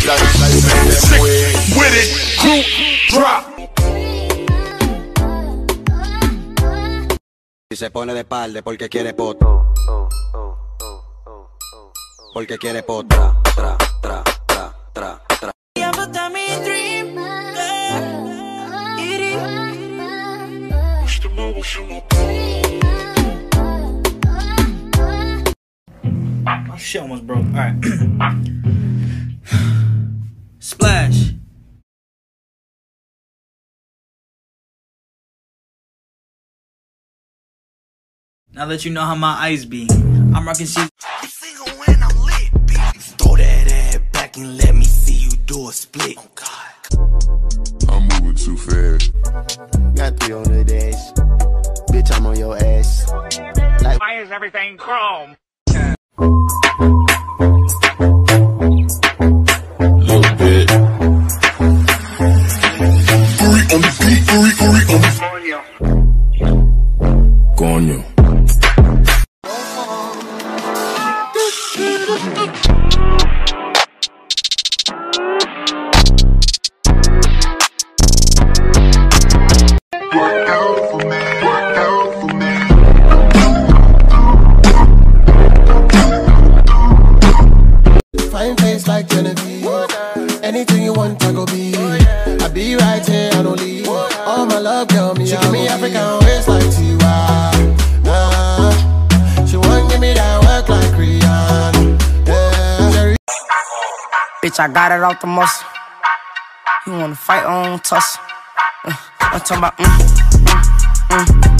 Sick with it, group drop. Y se pone de palde porque quiere poto. Porque quiere potra, tra, tra, tra, tra, tra. My shit almost broke. Alright. Now that you know how my eyes be, I'm rocking shit. single when I'm lit, bitch. Throw that ass back and let me see you do a split. Oh God. I'm moving too fast. Got three on the dash. Bitch, I'm on your ass. Like Why is everything chrome? Little bit. Uri on the beat, Uri, Uri on the Coño. Fine face like Genevieve. Anything you want, I go be. I be right here, I don't leave. All my love, girl, me. She give me African Bitch, I got it off the muscle. You wanna fight on tussle? Uh, I'm talking about mm, mm, mm.